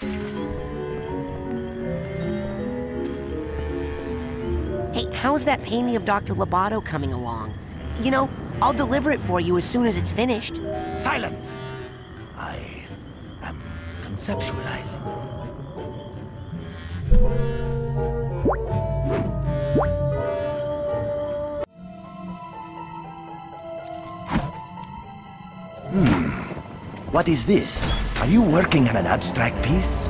Hey, how's that painting of Dr. Loboto coming along? You know, I'll deliver it for you as soon as it's finished. Silence! I am conceptualizing. What is this? Are you working on an abstract piece?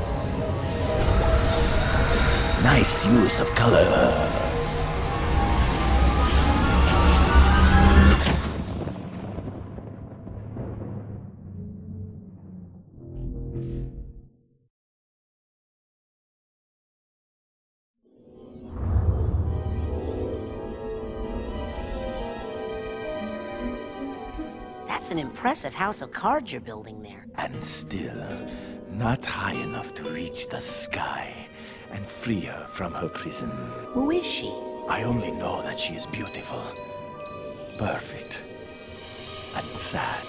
Nice use of color. That's an impressive house of cards you're building there. And still, not high enough to reach the sky and free her from her prison. Who is she? I only know that she is beautiful, perfect, and sad.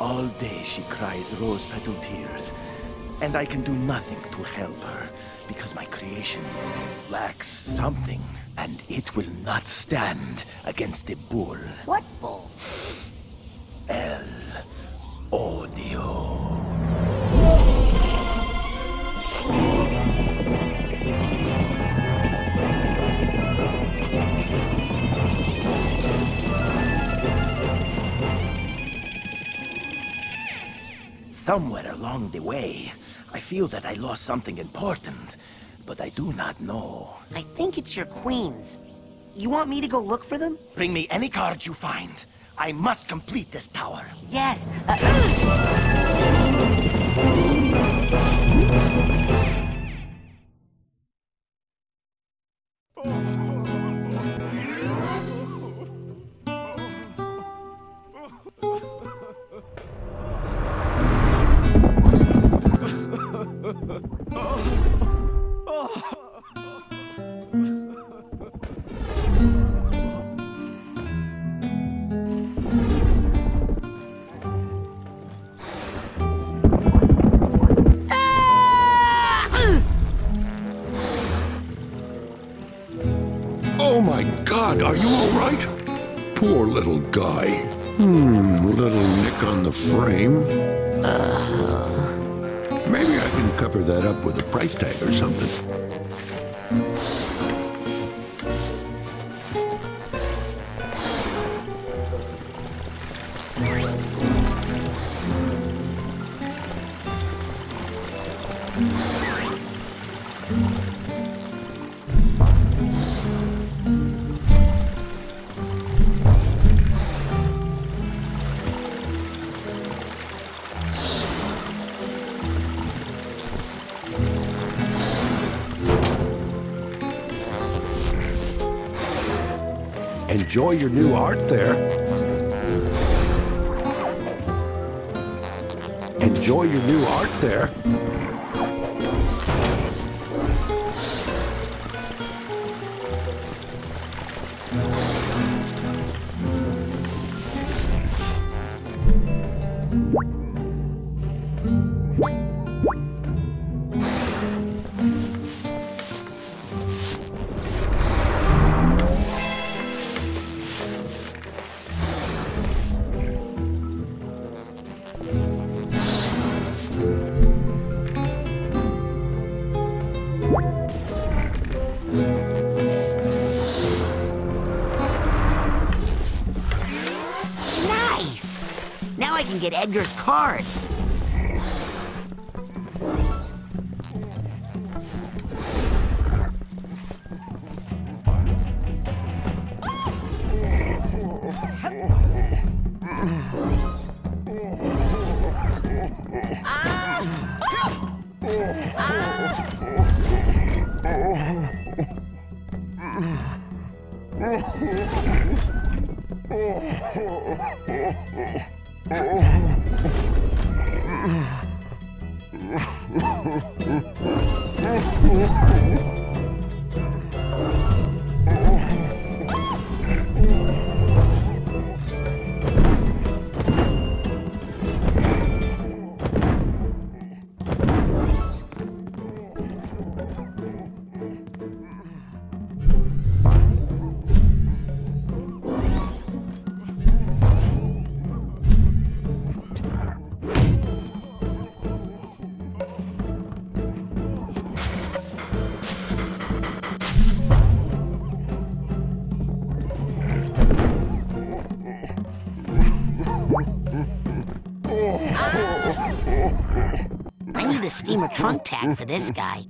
All day she cries rose petal tears, and I can do nothing to help her because my creation lacks something, and it will not stand against the bull. What bull? El Odio. Somewhere along the way, I feel that I lost something important, but I do not know. I think it's your queens. You want me to go look for them? Bring me any cards you find. I must complete this tower. Yes. Uh, Enjoy your new art there. Enjoy your new art there. Edgar's cards. Trunk tag for this guy.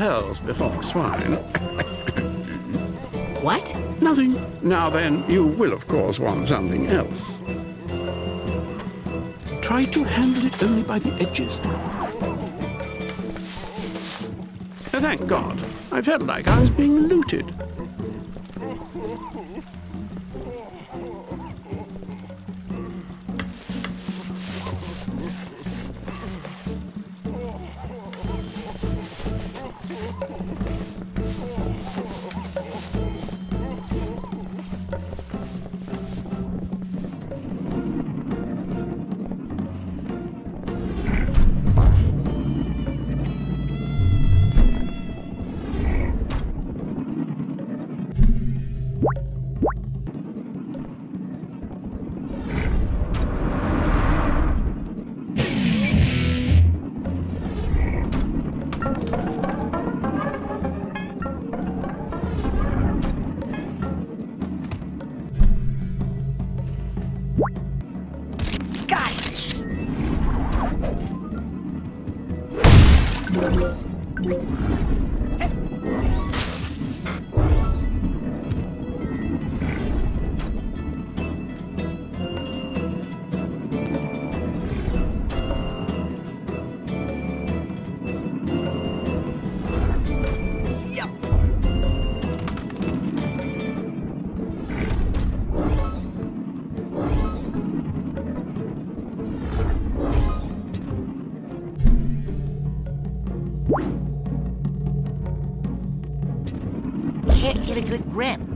Pearls before swine. What? Nothing. Now then, you will of course want something else. Try to handle it only by the edges. Thank God. I felt like I was being looted. Can't get a good grip.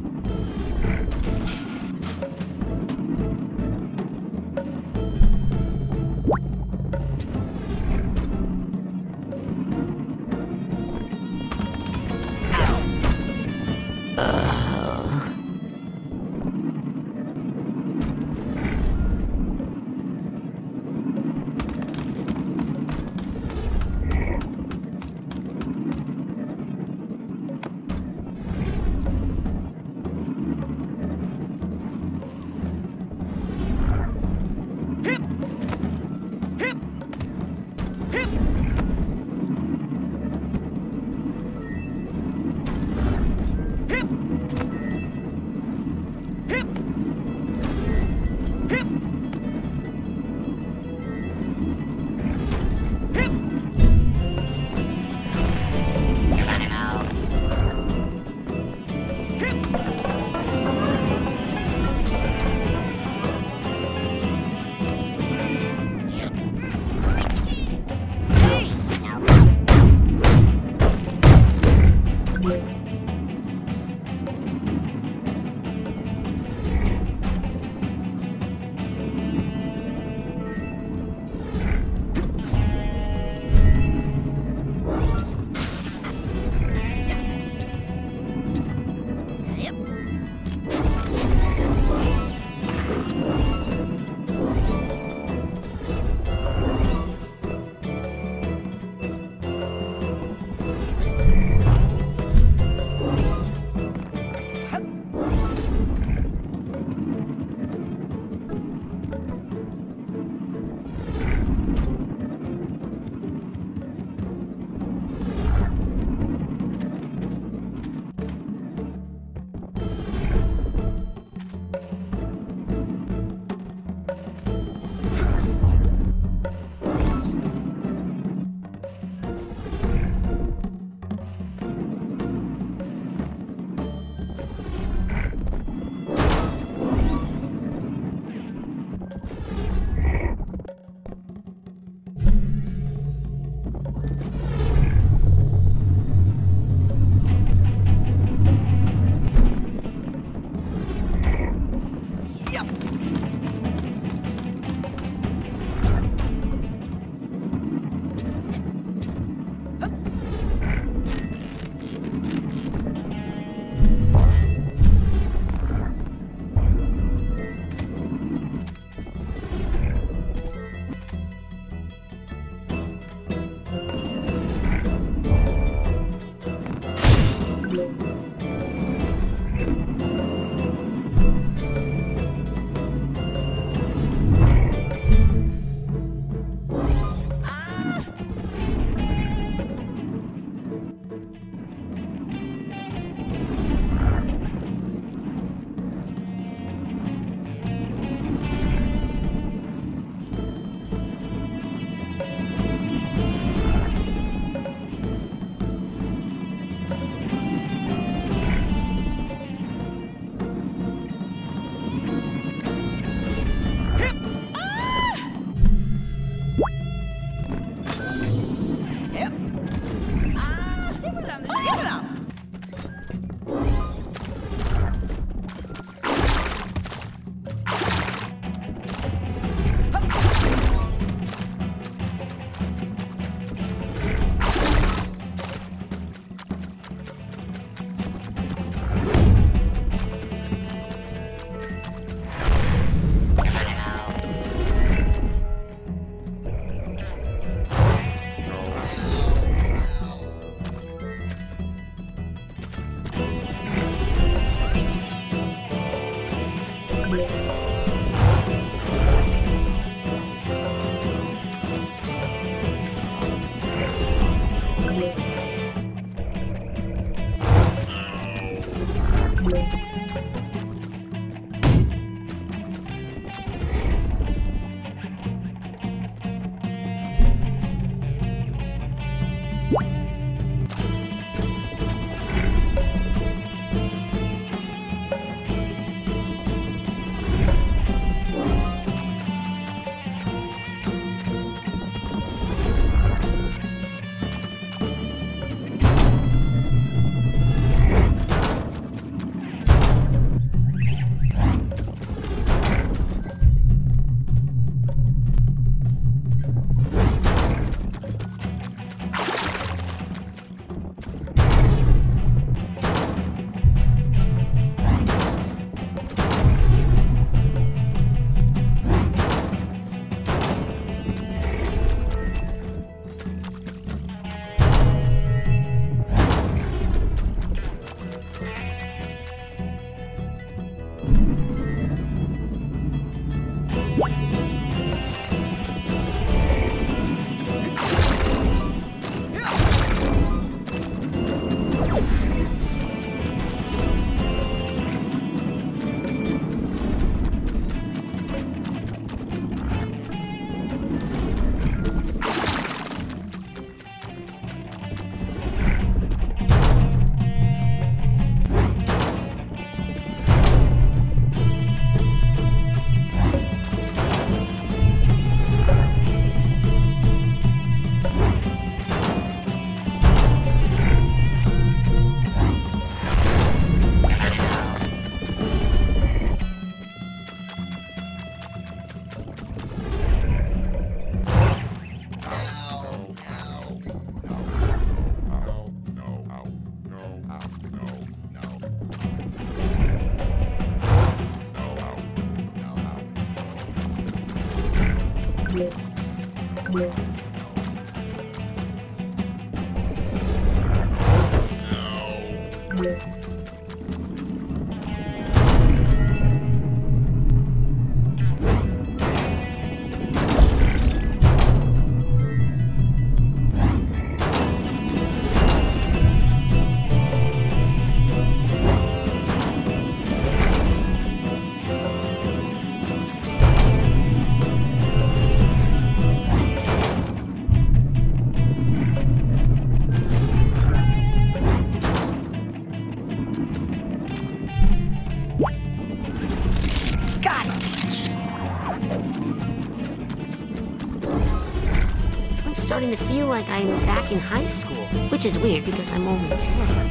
I'm back in high school, which is weird because I'm only 10.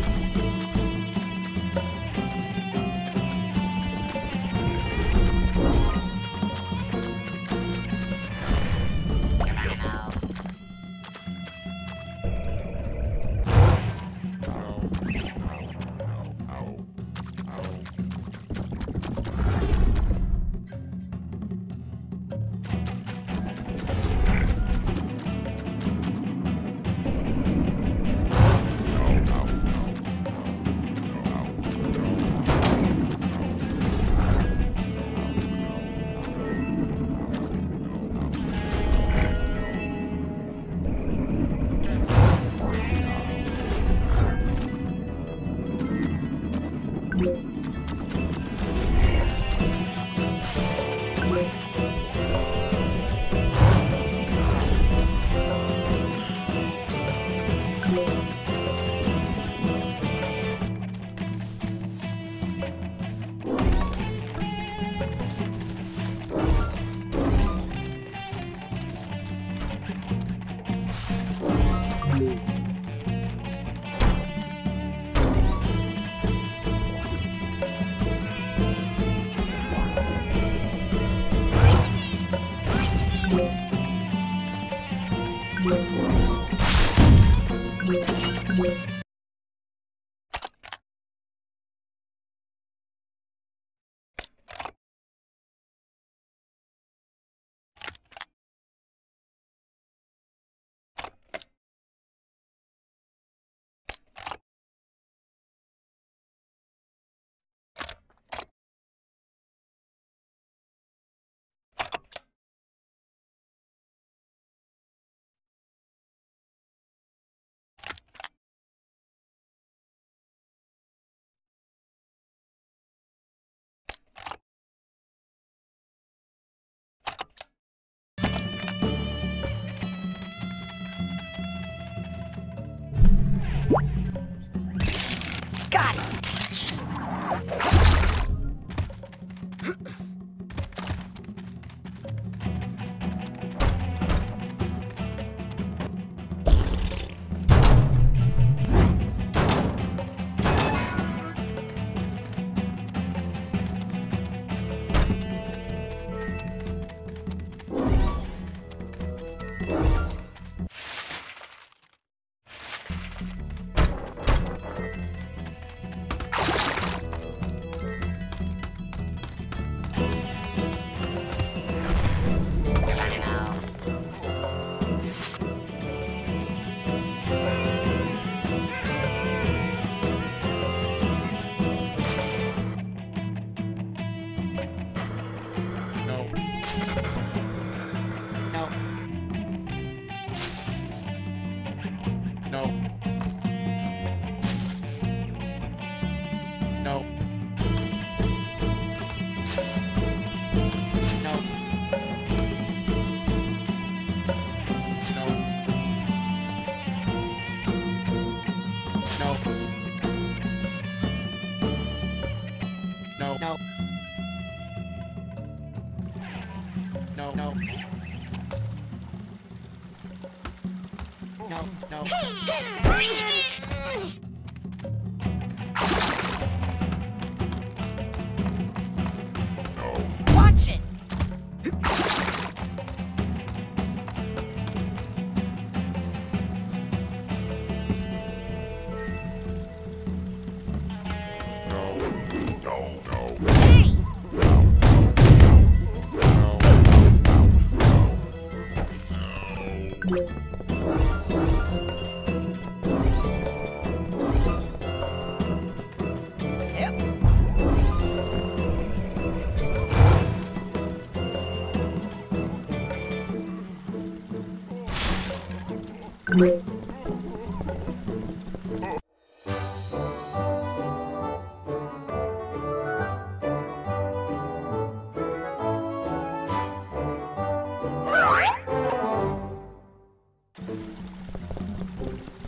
Hey!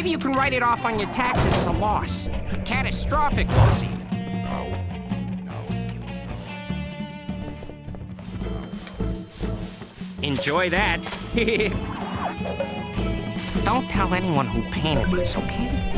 Maybe you can write it off on your taxes as a loss. A catastrophic loss, even. Enjoy that. Don't tell anyone who painted this, okay?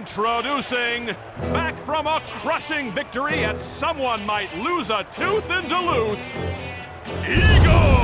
Introducing, back from a crushing victory at someone might lose a tooth in Duluth, Eagle!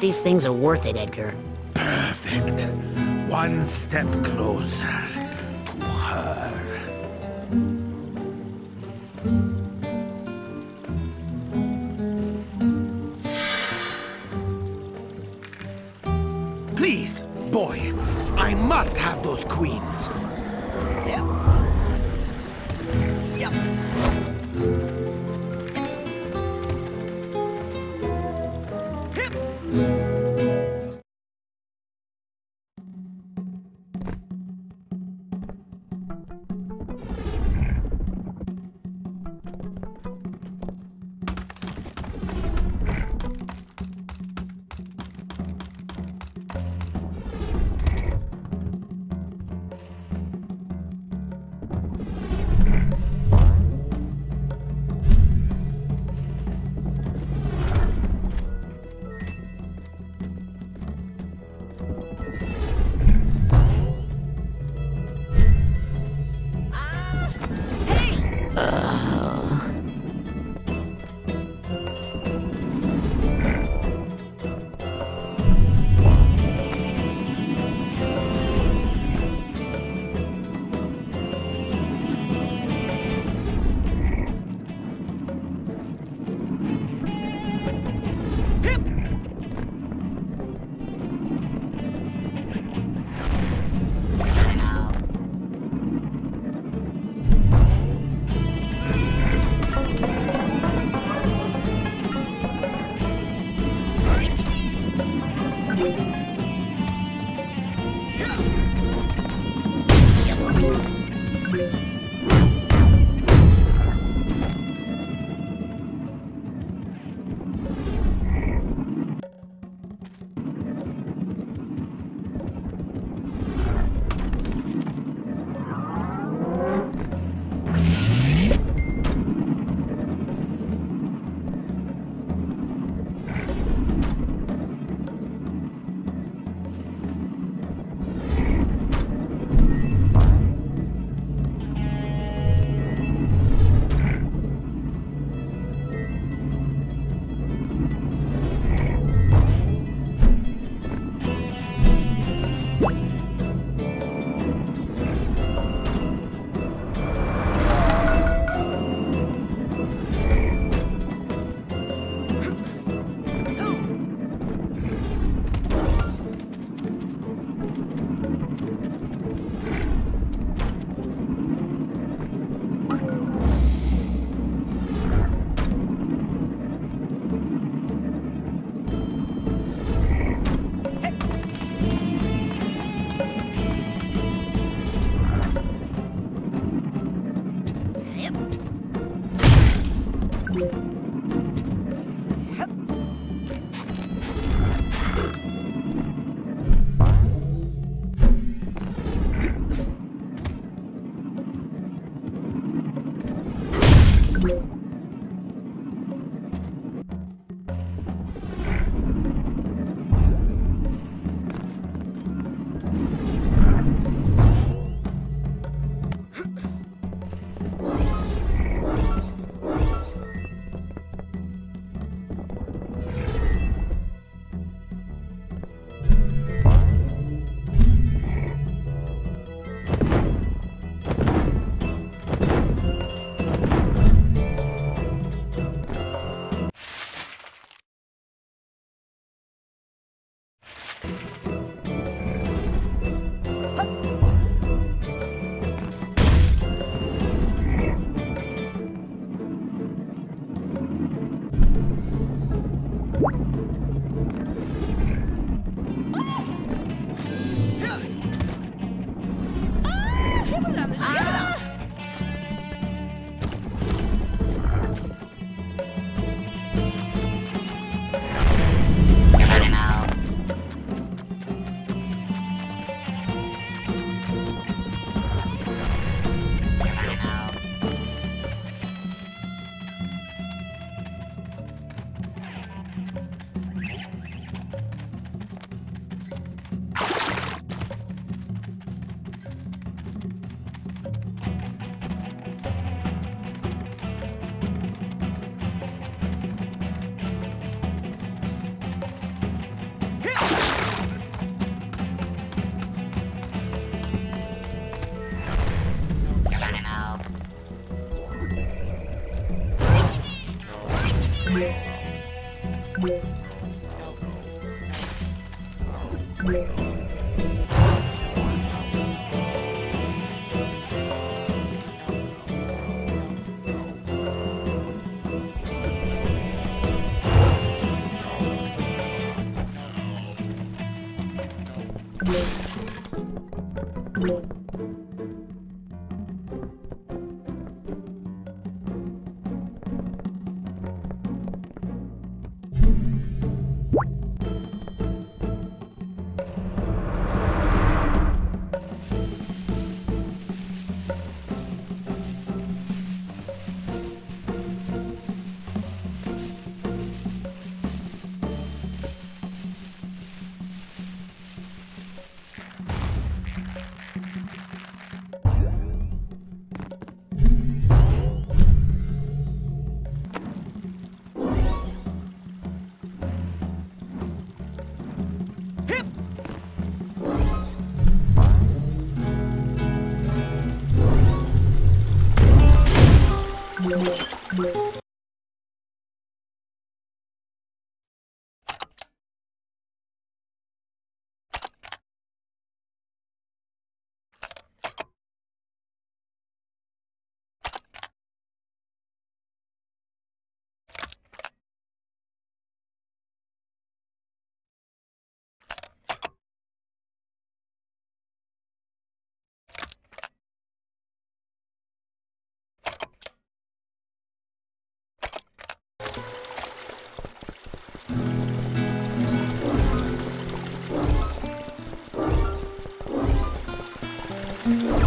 These things are worth it, Edgar. Perfect. One step closer Shoo,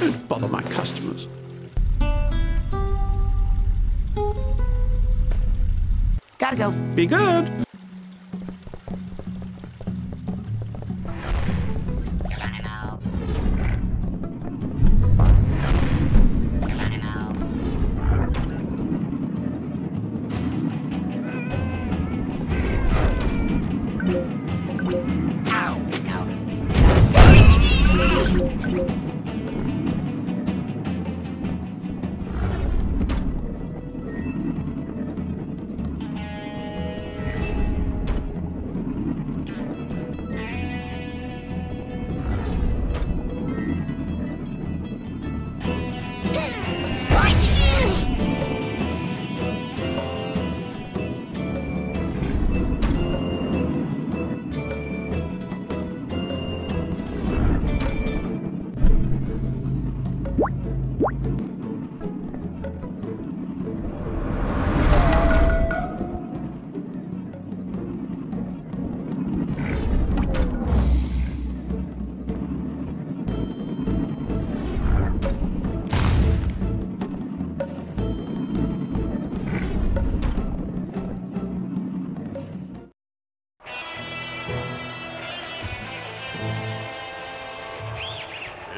Don't bother my customers. Gotta go. Be good.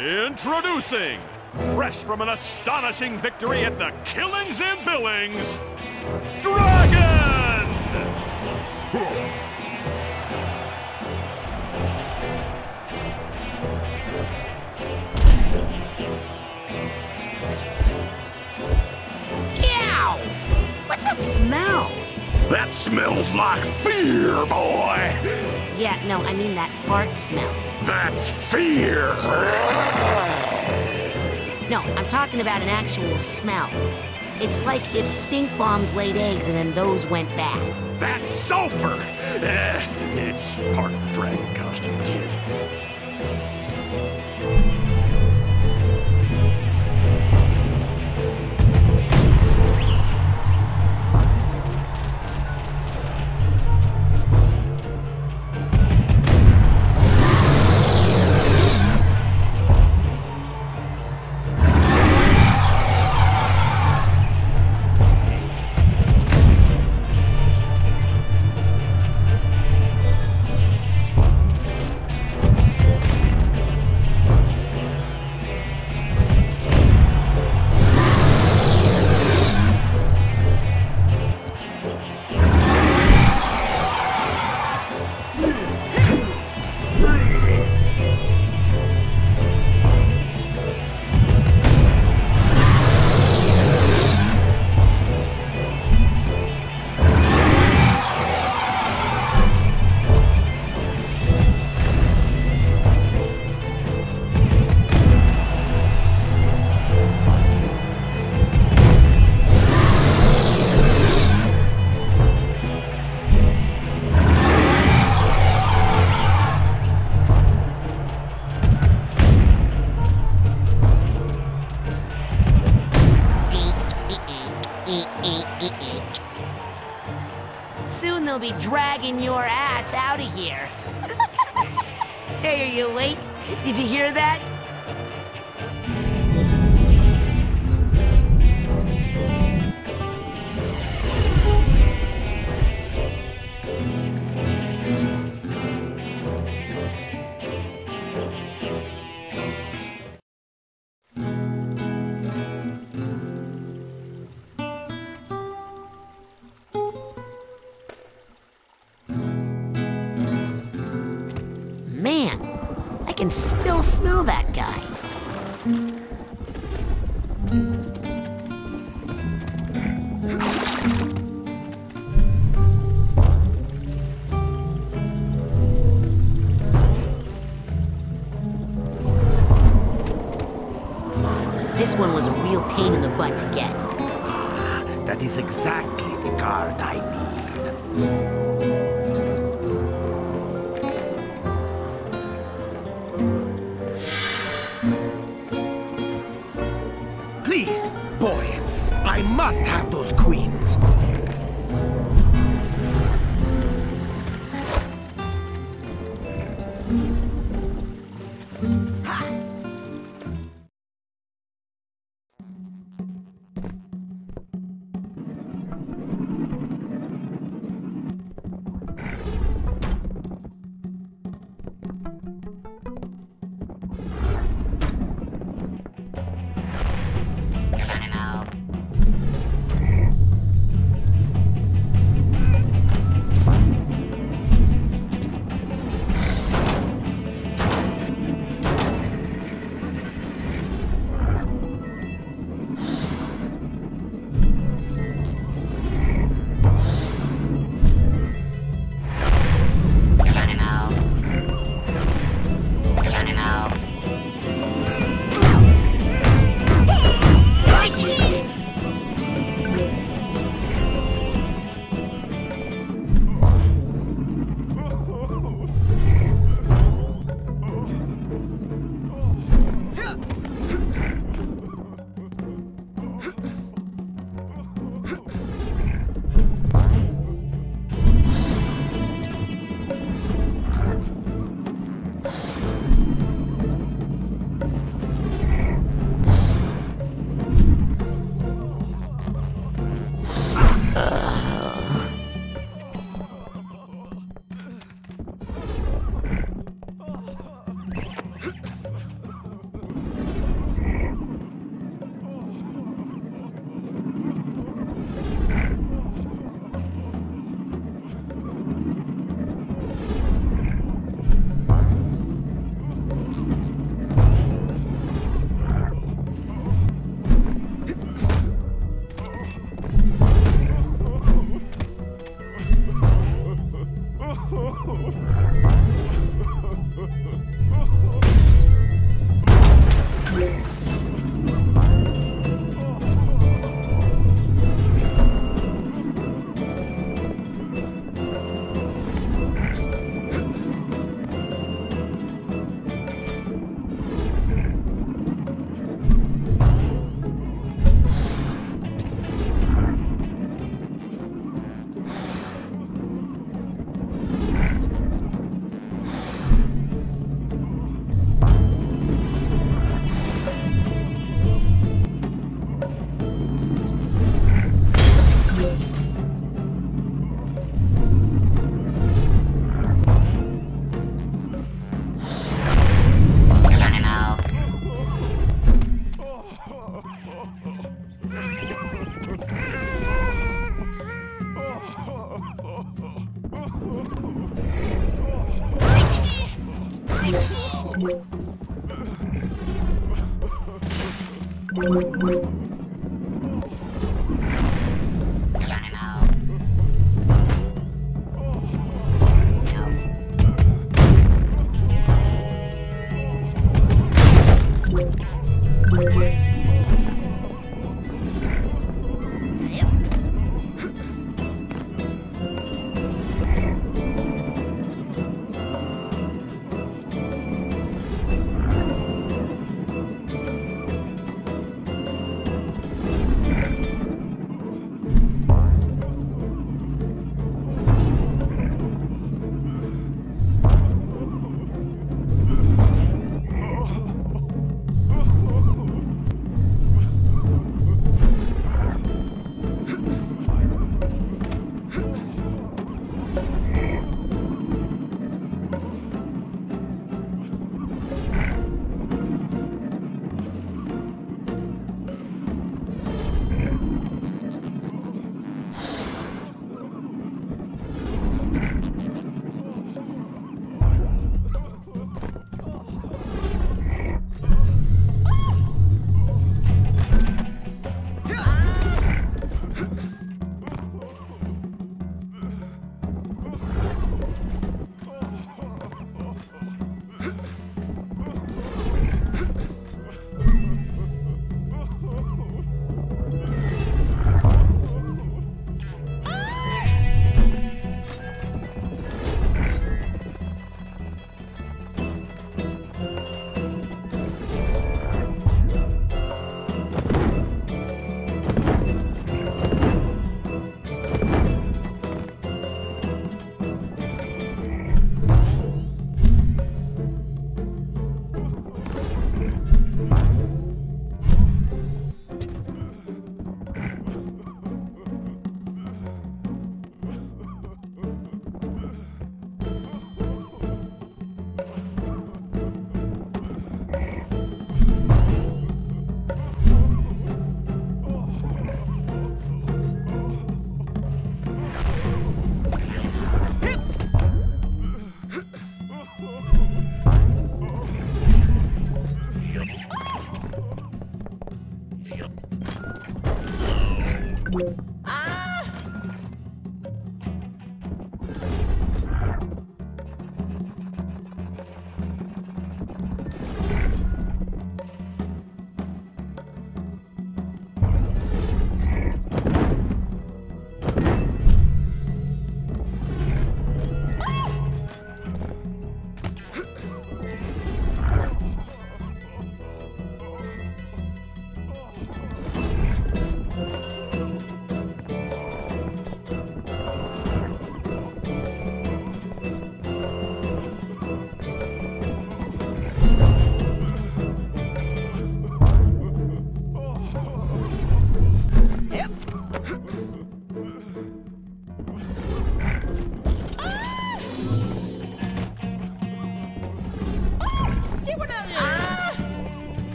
Introducing, fresh from an astonishing victory at the Killings and Billings, Dragon! Yow! What's that smell? That smells like fear, boy. Yeah, no, I mean that fart smell. That's fear. No, I'm talking about an actual smell. It's like if stink bombs laid eggs and then those went bad. That's sulfur. Eh, it's part of the dragon costume, kid. Dragging your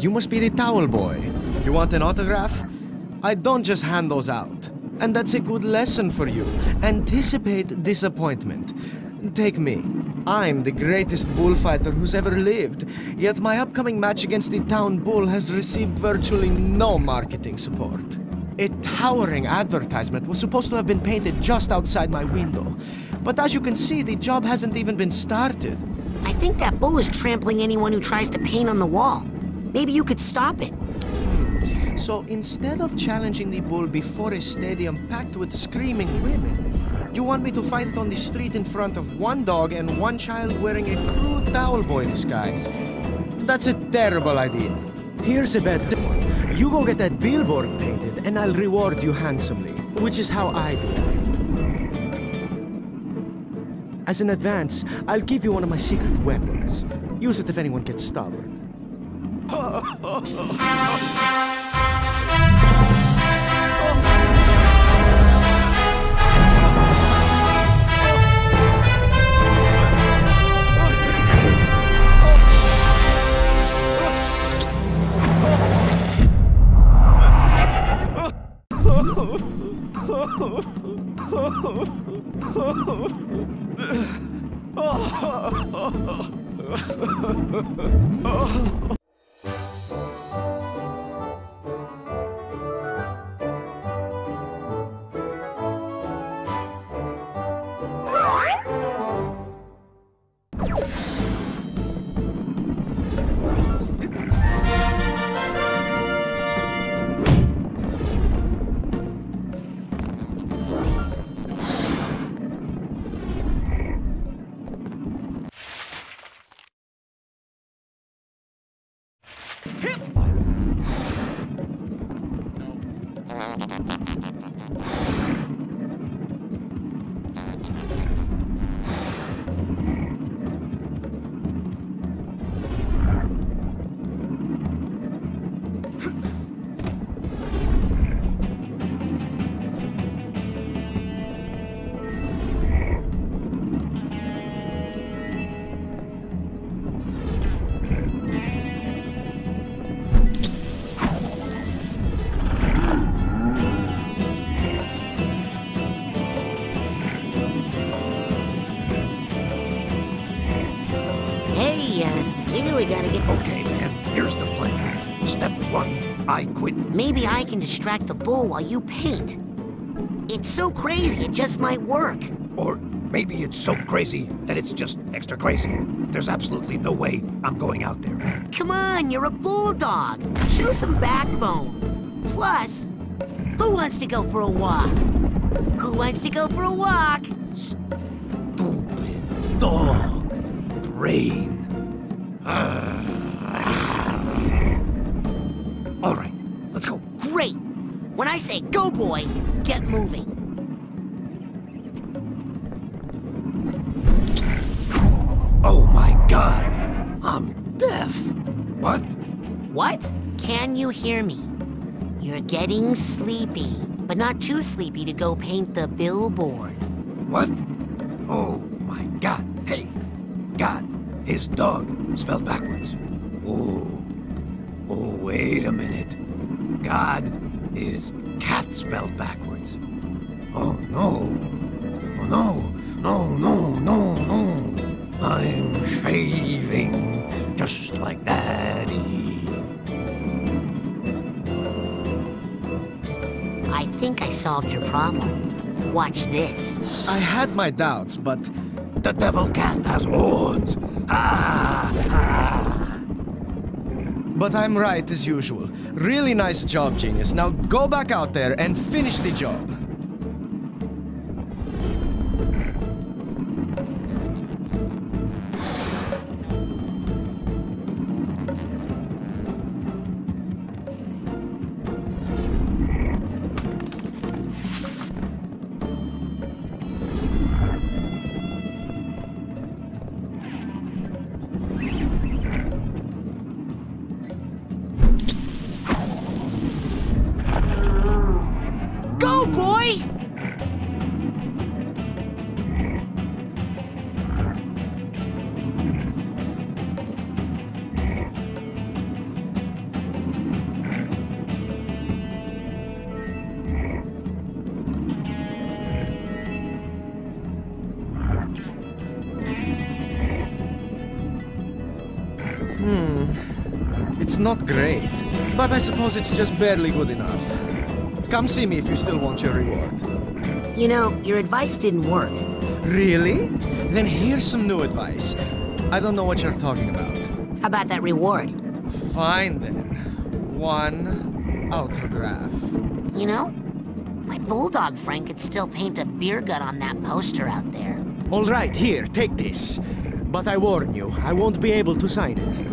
you must be the towel boy. You want an autograph? I don't just hand those out. And that's a good lesson for you. Anticipate disappointment. Take me. I'm the greatest bullfighter who's ever lived, yet my upcoming match against the town bull has received virtually no marketing support. A towering advertisement was supposed to have been painted just outside my window. But as you can see, the job hasn't even been started. I think that bull is trampling anyone who tries to paint on the wall. Maybe you could stop it. Hmm. So instead of challenging the bull before a stadium packed with screaming women, you want me to fight it on the street in front of one dog and one child wearing a crude towel boy disguise? That's a terrible idea. Here's a better one. You go get that billboard painted and I'll reward you handsomely, which is how I do it. As an advance, I'll give you one of my secret weapons. Use it if anyone gets stubborn. Hey, distract the bull while you paint. It's so crazy, it just might work. Or maybe it's so crazy that it's just extra crazy. There's absolutely no way I'm going out there, man. Come on, you're a bulldog. Show some backbone. Plus, who wants to go for a walk? Who wants to go for a walk? Stupid dog. Brain. Not too sleepy to go paint the billboard. What? Oh my god. Hey, God his dog spelled backwards. Watch this. I had my doubts, but The devil cat has horns. Ah, ah. but I'm right as usual. Really nice job, genius. Now go back out there and finish the job. Not great, but I suppose it's just barely good enough. Come see me if you still want your reward. You know, your advice didn't work. Really? Then here's some new advice. I don't know what you're talking about. How about that reward? Fine then. One autograph. You know, my bulldog friend could still paint a beer gut on that poster out there. All right, here, take this. But I warn you, I won't be able to sign it.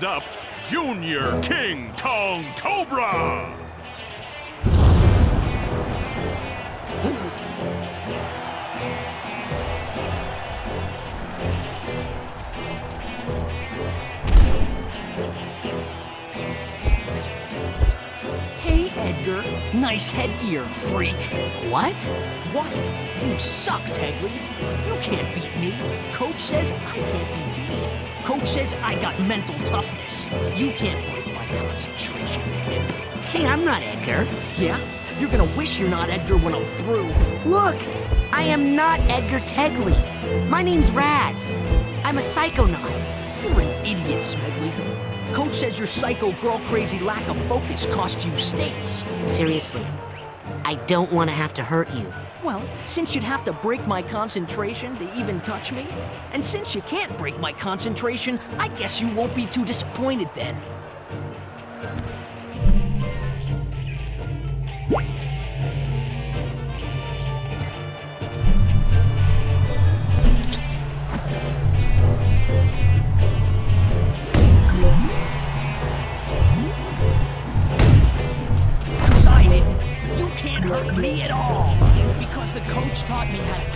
Next up, Junior King Kong Cobra! Hey, Edgar. Nice headgear, freak. What? What? You suck, Teglee. You can't beat me. Coach says I can't be beat. Coach says I got mental toughness. You can't break my concentration. Hey, I'm not Edgar. Yeah? You're gonna wish you're not Edgar when I'm through. Look, I am not Edgar Teglee. My name's Raz. I'm a psychonaut. You're an idiot, Smedley. Coach says your psycho girl crazy lack of focus cost you states. Seriously, I don't want to have to hurt you. Well, since you'd have to break my concentration to even touch me, and since you can't break my concentration, I guess you won't be too disappointed then. Taught me how to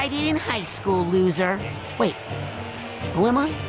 I did in high school, loser. Wait, who am I?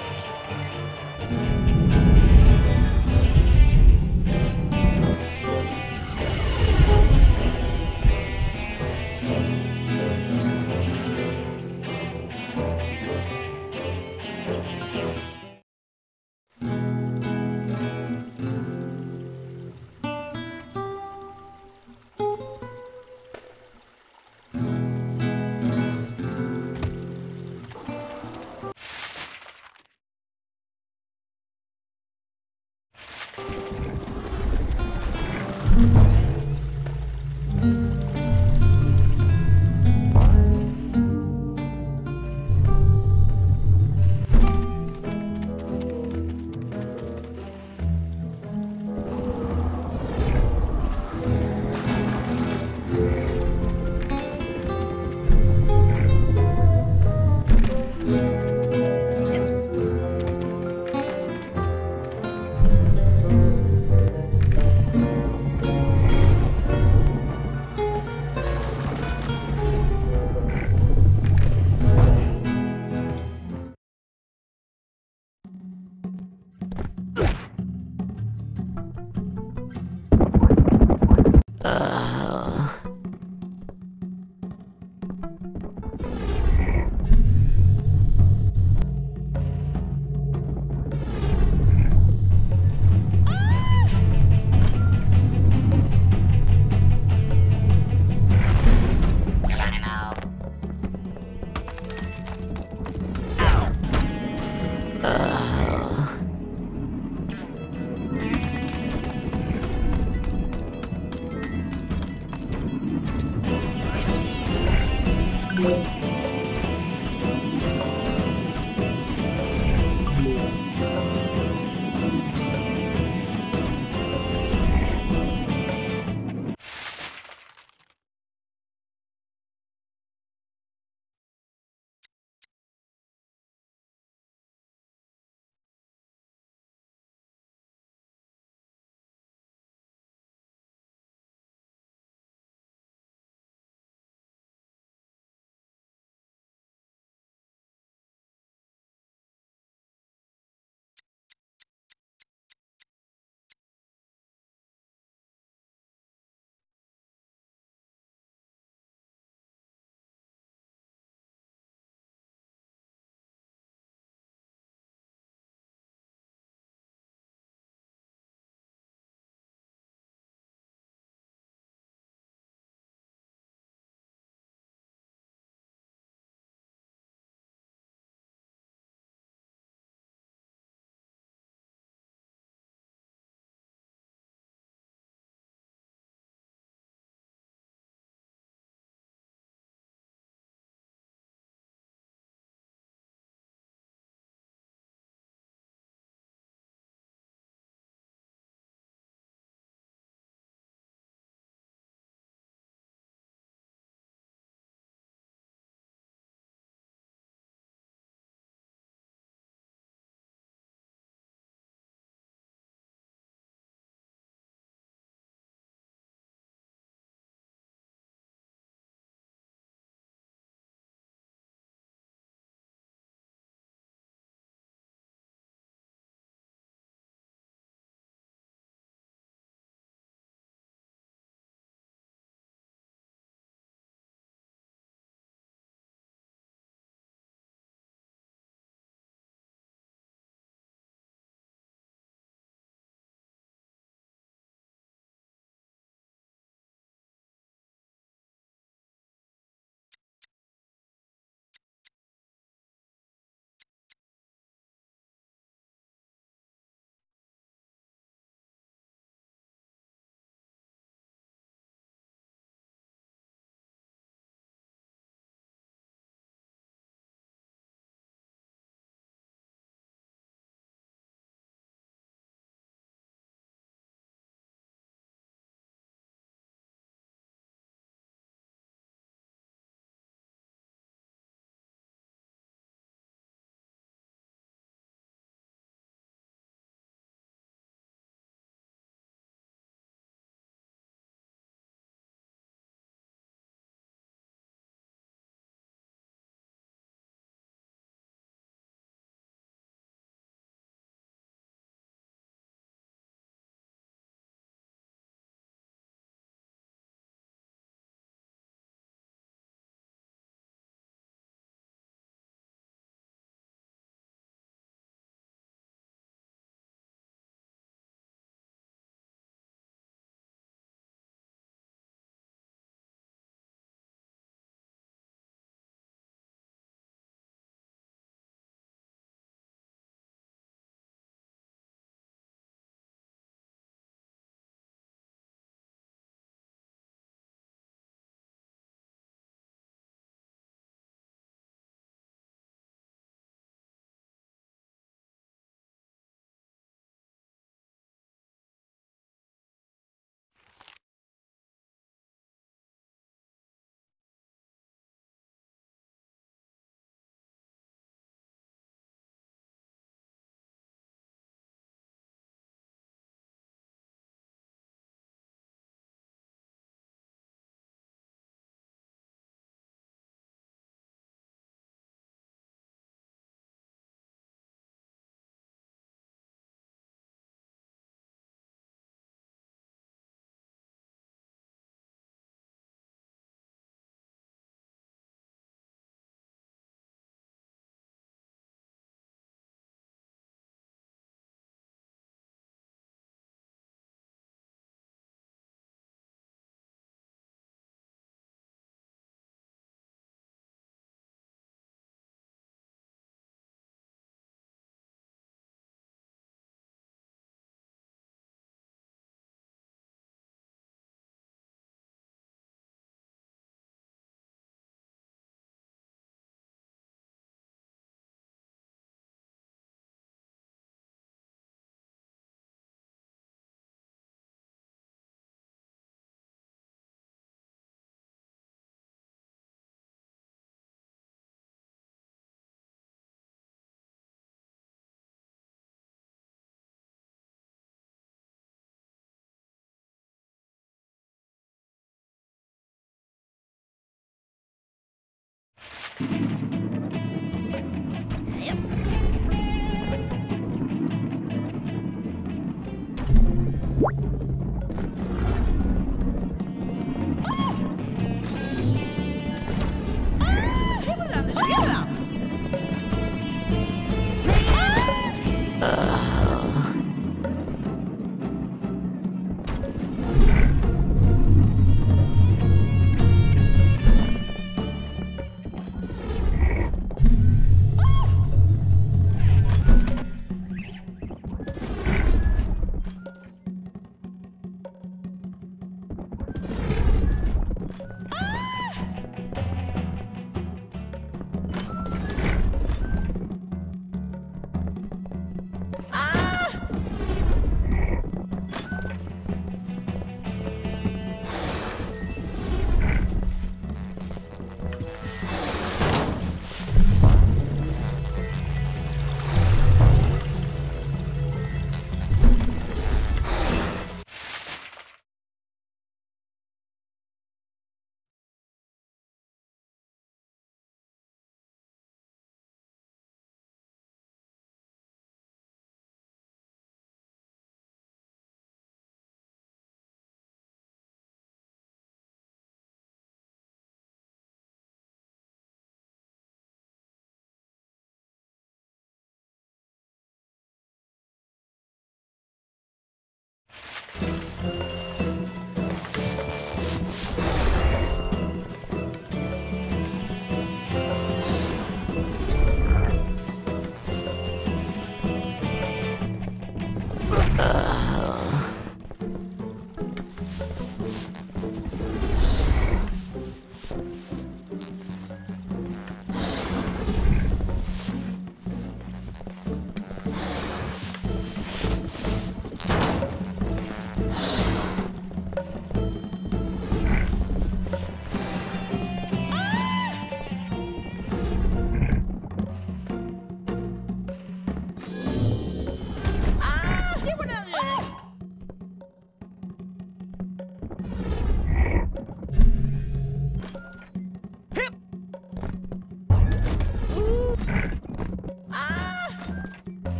Yep.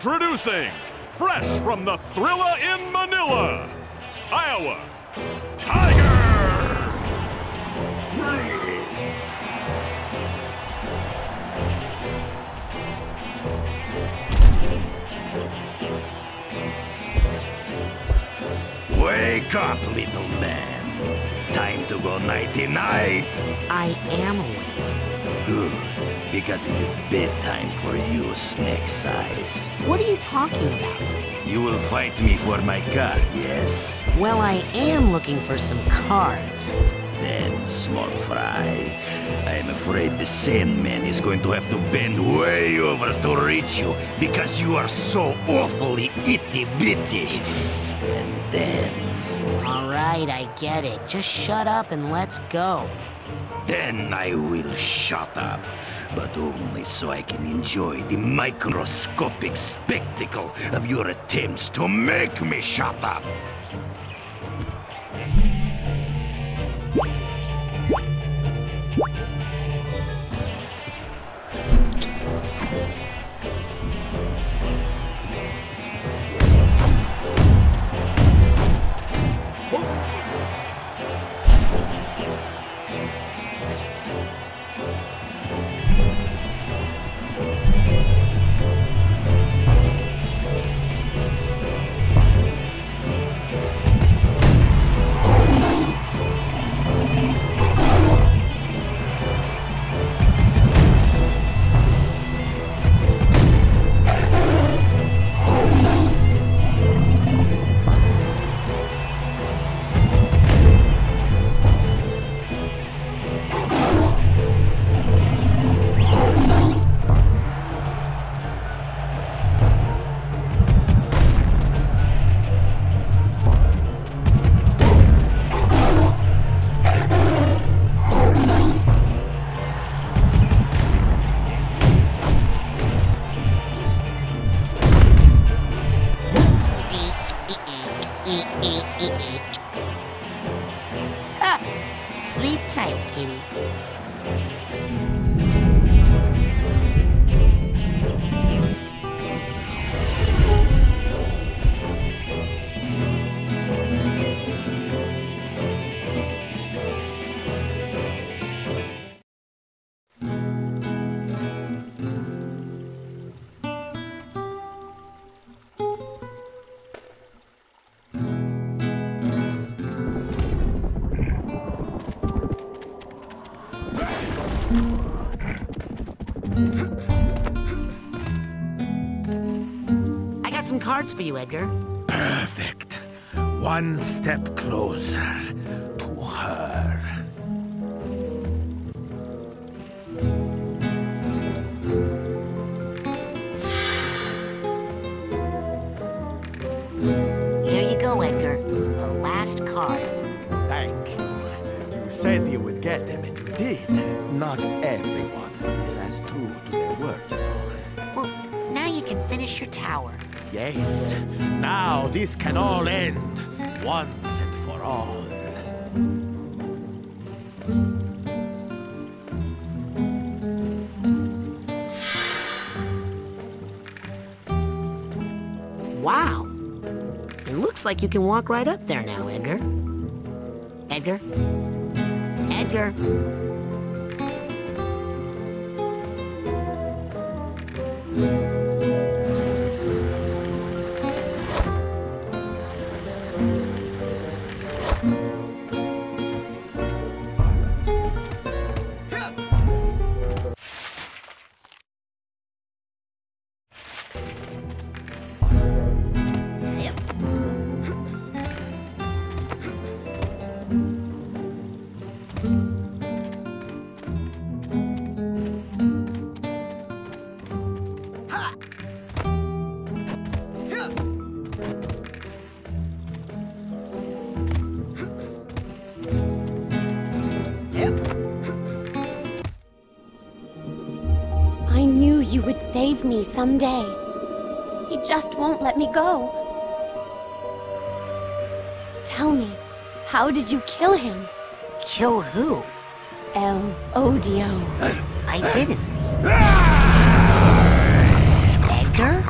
Introducing, fresh from the Thrilla in Manila, Iowa, Tiger! Wake up, little man. Time to go nighty-night. I am awake. Good, because it is bedtime for you, Snake Size. What are you talking about? You will fight me for my card, yes? Well, I am looking for some cards. Then, small fry, I am afraid the Sandman is going to have to bend way over to reach you because you are so awfully itty-bitty. And then... All right, I get it. Just shut up and let's go. Then I will shut up, but only so I can enjoy the microscopic spectacle of your attempts to make me shut up. You, Edgar. Perfect. One step closer like you can walk right up there now, Edgar. Edgar? Edgar? Save me someday. He just won't let me go. Tell me, how did you kill him? Kill who? El Odio. I didn't. Edgar?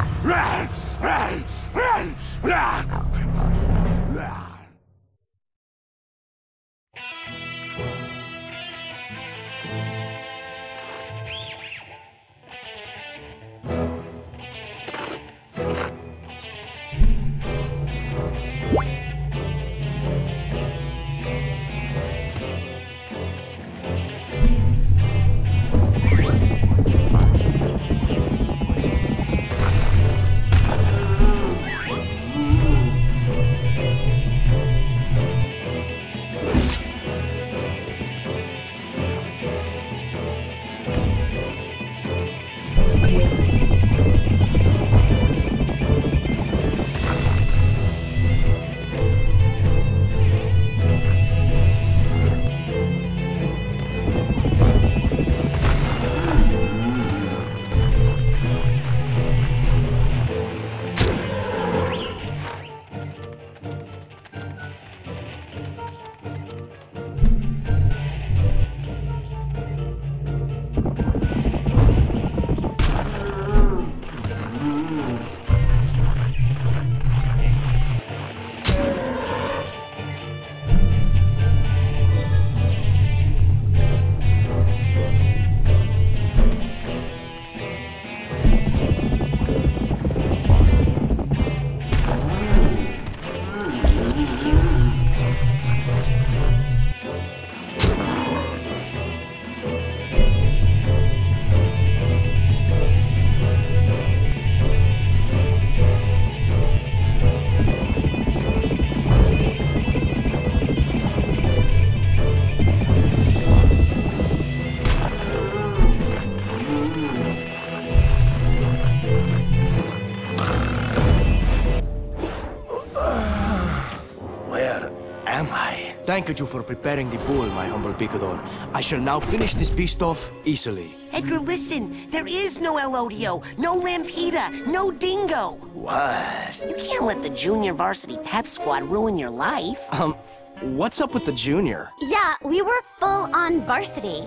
I? Thank you for preparing the bull, my humble picador. I shall now finish this beast off easily. Edgar, listen. There is no El Odio, no Lampita, no Dingo. What? You can't let the junior varsity pep squad ruin your life. Um, what's up with the junior? Yeah, we were full on varsity.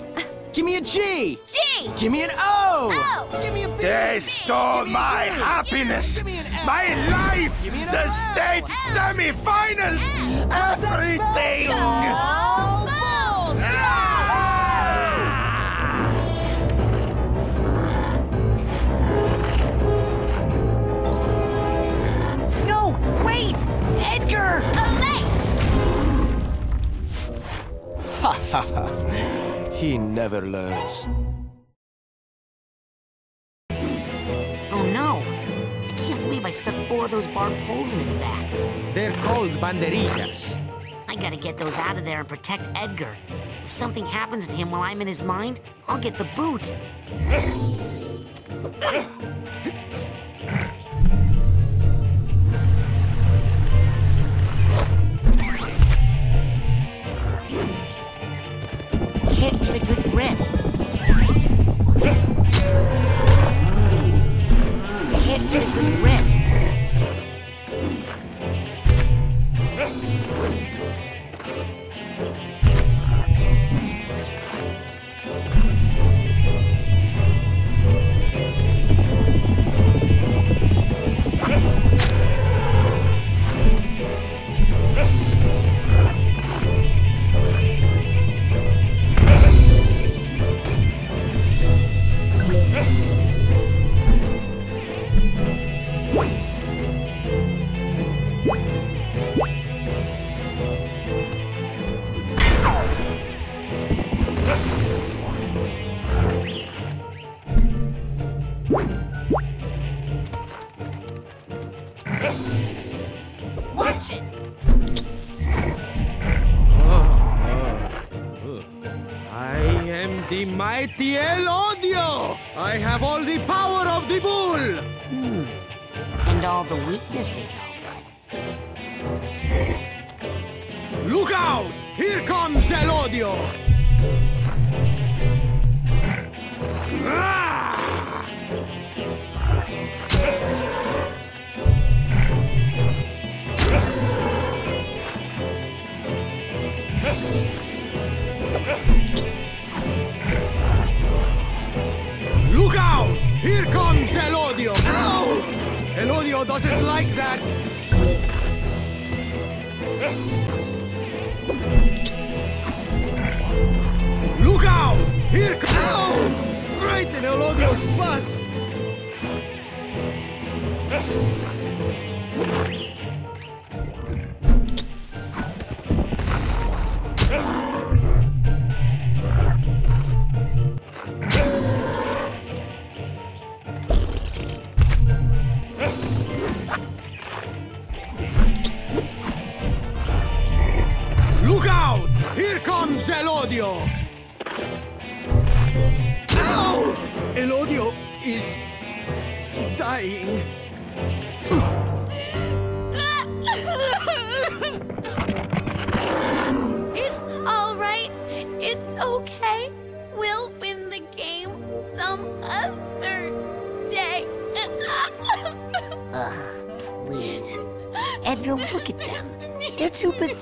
Give me a G! G! Give me an O! O! Give me a B! They stole my happiness, my life, the state semifinals, everything. No, wait! Edgar! Ha ha ha. He never learns. Barbed holes in his back. They're called banderillas. I gotta get those out of there and protect Edgar. If something happens to him while I'm in his mind, I'll get the boot. Can't get a good grip. Can't get a good grip.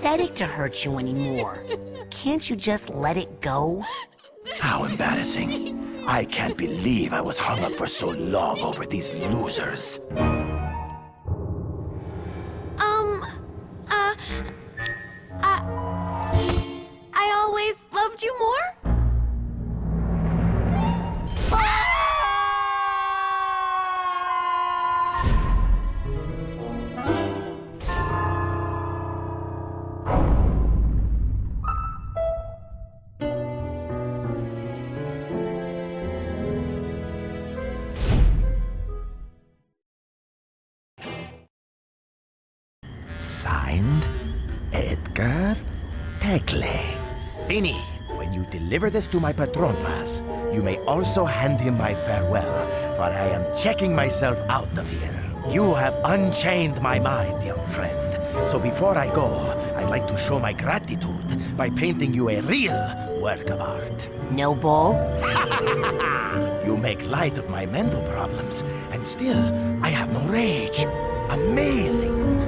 Pathetic to hurt you anymore. Can't you just let it go? How embarrassing. I can't believe I was hung up for so long over these losers. This to my patron pass, you may also hand him my farewell, for I am checking myself out of here. You have unchained my mind, young friend. So before I go, I'd like to show my gratitude by painting you a real work of art. No ball? You make light of my mental problems, and still, I have no rage. Amazing.